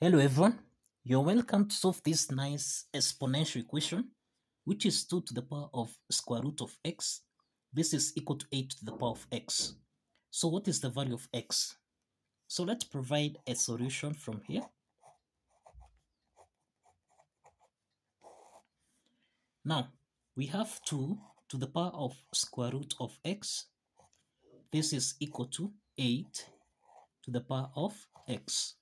Hello everyone, you're welcome to solve this nice exponential equation which is 2 to the power of square root of x. This is equal to 8 to the power of x. So what is the value of x? So let's provide a solution from here. Now we have 2 to the power of square root of x. This is equal to 8 to the power of x.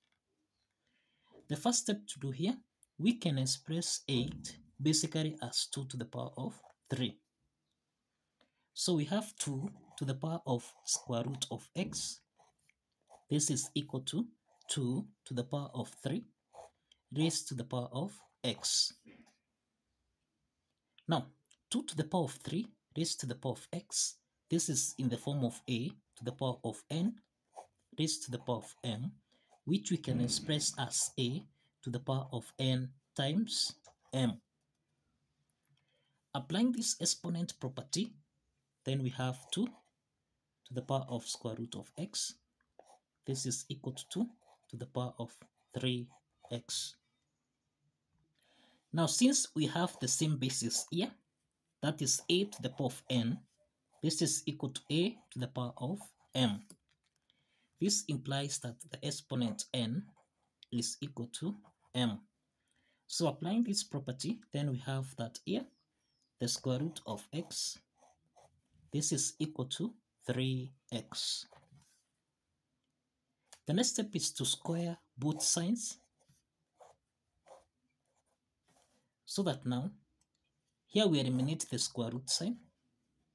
The first step to do here, we can express 8 basically as 2 to the power of 3. So we have 2 to the power of square root of x. This is equal to 2 to the power of 3 raised to the power of x. Now, 2 to the power of 3 raised to the power of x. This is in the form of a to the power of n raised to the power of m which we can express as a to the power of n times m. Applying this exponent property, then we have 2 to the power of square root of x. This is equal to 2 to the power of 3x. Now, since we have the same basis here, that is a to the power of n, this is equal to a to the power of m. This implies that the exponent n is equal to m. So applying this property, then we have that here, the square root of x, this is equal to 3x. The next step is to square both sides. So that now, here we eliminate the square root sign,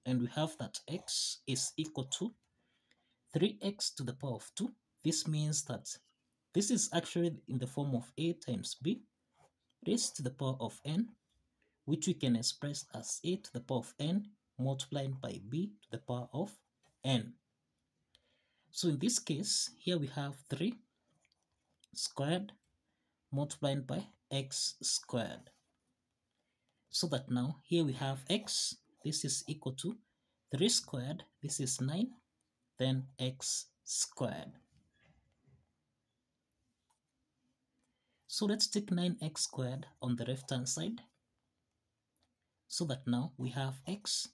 and we have that x is equal to 3x to the power of 2. This means that this is actually in the form of a times b raised to the power of n, which we can express as a to the power of n multiplied by b to the power of n. So in this case, here we have 3 squared multiplied by x squared. So that now here we have x, this is equal to 3 squared, this is 9 then x squared. So let's take 9x squared on the left hand side. So that now we have x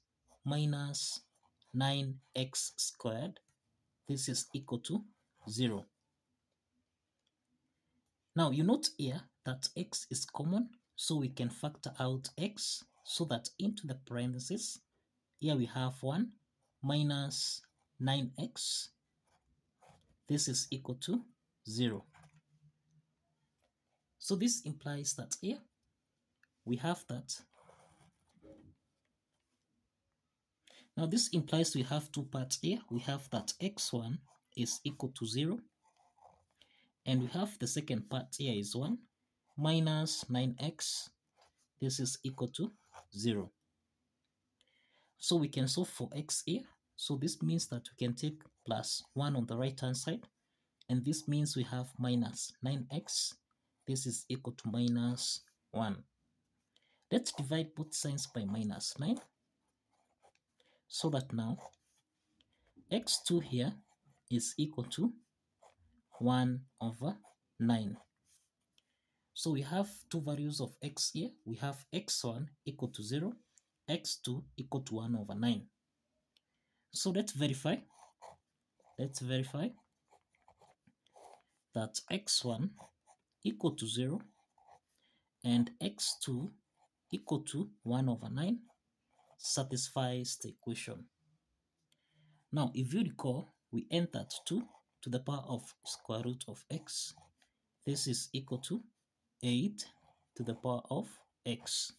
minus 9x squared. This is equal to 0. Now you note here that x is common, so we can factor out x so that into the parentheses, here we have 1 minus 9x. This is equal to 0. So this implies that here we have that. Now this implies we have two parts here. We have that x1 is equal to 0. And we have the second part here is 1 minus 9x. This is equal to 0. So we can solve for x here. So this means that we can take plus 1 on the right hand side. And this means we have minus 9x. This is equal to minus 1. Let's divide both sides by minus 9. So that now x2 here is equal to 1 over 9. So we have two values of x here. We have x1 equal to 0, x2 equal to 1 over 9. So let's verify. Let's verify that x1 equal to 0 and x2 equal to 1 over 9 satisfies the equation. Now, if you recall, we entered 2 to the power of square root of x. This is equal to 8 to the power of x.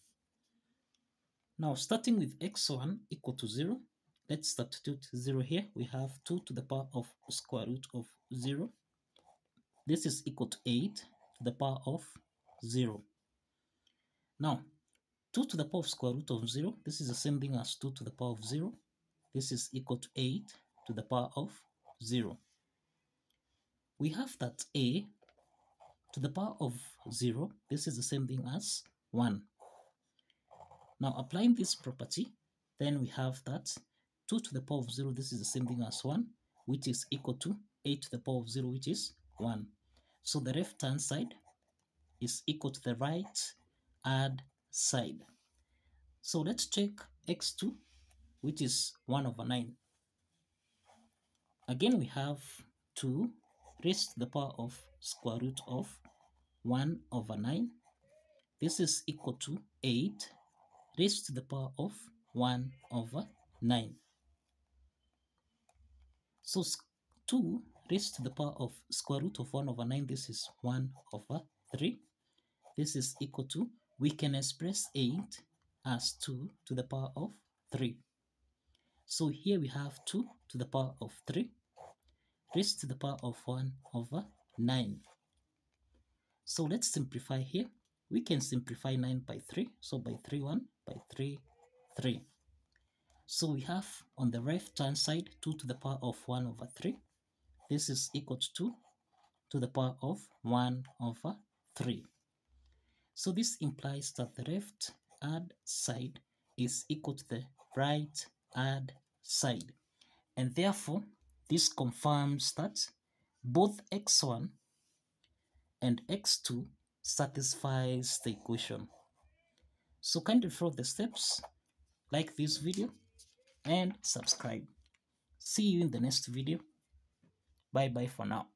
Now, starting with x1 equal to 0, Let's substitute 0 here. We have 2 to the power of square root of 0. This is equal to 8 to the power of 0. Now, 2 to the power of square root of 0, this is the same thing as 2 to the power of 0. This is equal to 8 to the power of 0. We have that a to the power of 0, this is the same thing as 1. Now, applying this property, then we have that 2 to the power of 0, this is the same thing as 1, which is equal to 8 to the power of 0, which is 1. So the left hand side is equal to the right hand side. So let's check x2, which is 1 over 9. Again, we have 2 raised to the power of square root of 1 over 9. This is equal to 8 raised to the power of 1 over 9. So 2 raised to the power of square root of 1 over 9, this is 1 over 3. This is equal to, we can express 8 as 2 to the power of 3. So here we have 2 to the power of 3 raised to the power of 1 over 9. So let's simplify here. We can simplify 9 by 3. So by 3, 1, by 3, 3. So we have on the left hand side 2 to the power of 1 over 3. This is equal to 2 to the power of 1 over 3. So this implies that the left hand side is equal to the right hand side. And therefore, this confirms that both x1 and x2 satisfies the equation. So kindly follow the steps, like this video, and subscribe. See you in the next video. Bye bye for now.